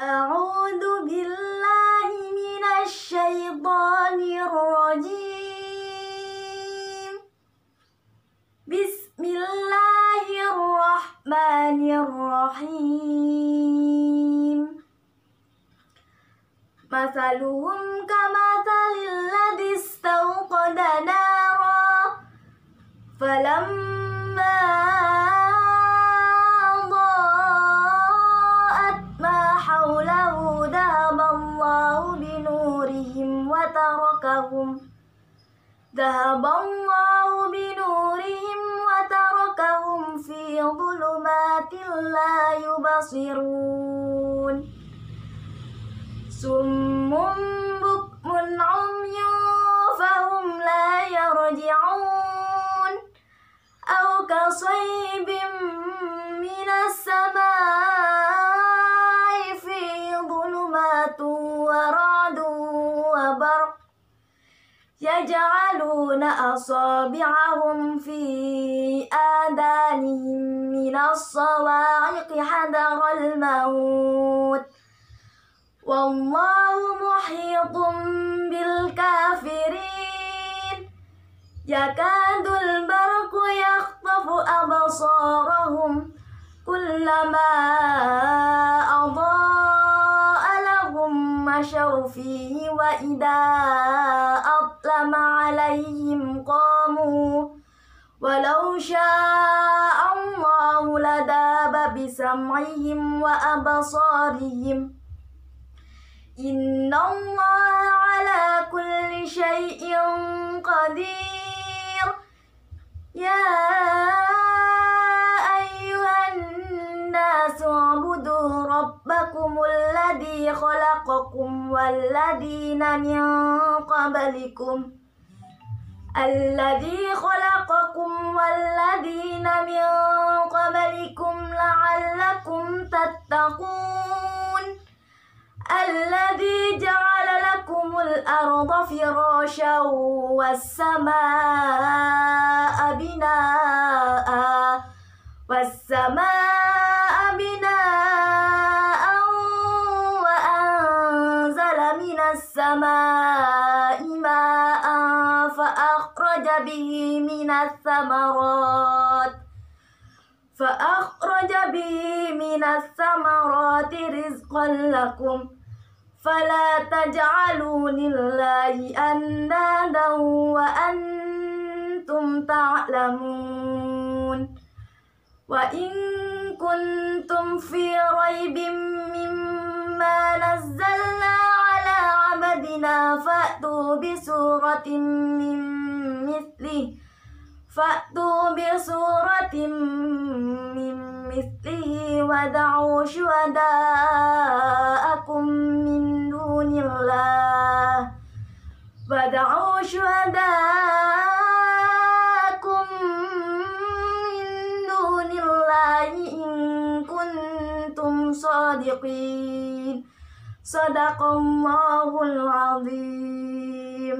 أعوذ بالله من الشيطان الرجيم. بسم الله الرحمن الرحيم. مثلهم كمثل الذي وتركهم ذهب الله بنورهم وتركهم في ظلمات لا يبصرون. سم بكم عمي فهم لا يرجعون. أو كصيب من السماء في ظلمات يجعلون أصابعهم في آذانهم من الصواعق حذر الموت. والله محيط بالكافرين. يكاد البرق يخطف أبصارهم. كلما أضاء لهم مشوا فيه وإذا ولو شاء الله لذاب بسمعهم وأبصارهم. إن الله على كل شيء قدير. يا أيها الناس اعبدوا ربكم الذي خلقكم والذين من قبلكم. الذي خلقكم الأرض فراشا والسماء بناء والسماء بناء وأنزل من السماء ماء فأخرج به من الثمرات فأخرج به من الثمرات رزقا لكم. فلا تجعلوا لله أندادا وأنتم تعلمون. وإن كنتم في ريب مما نزلنا على عبدنا فأتوا بسورة من مثله فأتوا بسورة من مثله ودعوا شهداءكم شهداءكم من دون الله إن كنتم صادقين. صدق الله العظيم.